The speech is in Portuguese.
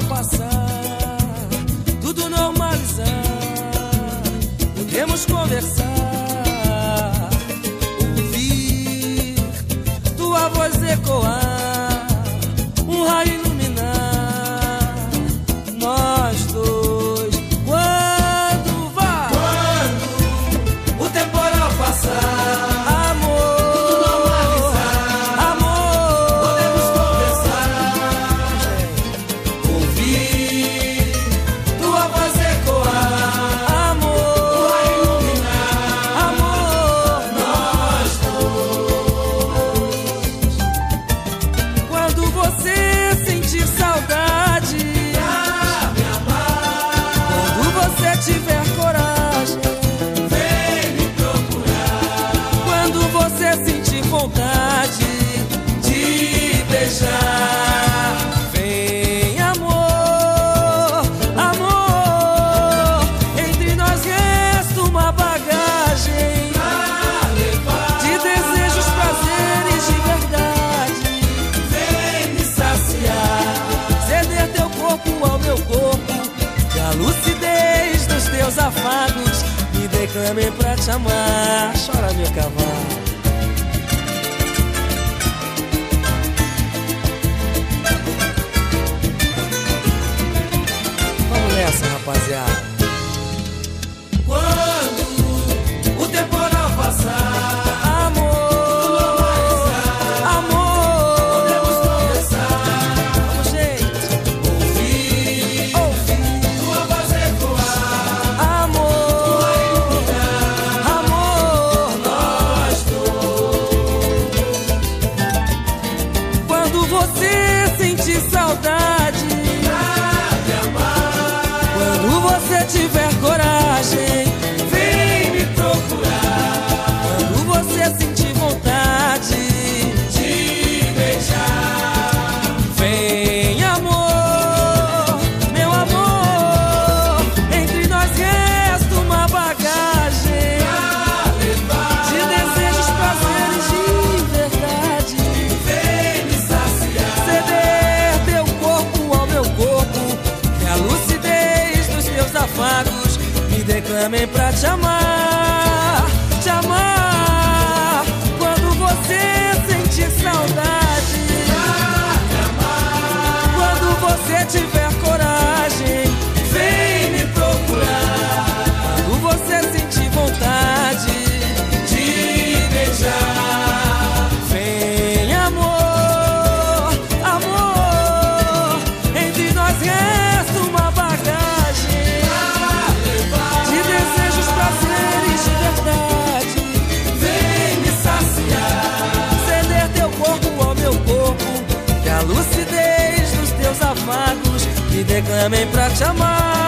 ao passar, tudo normalizar, podemos conversar. Então é clame pra te amar, chora meu cavalo. Vamos nessa, rapaziada. você sentir saudade. Quando você tiver coragem. vagos me declamem pra te amar. lagos que declamem pra te amar.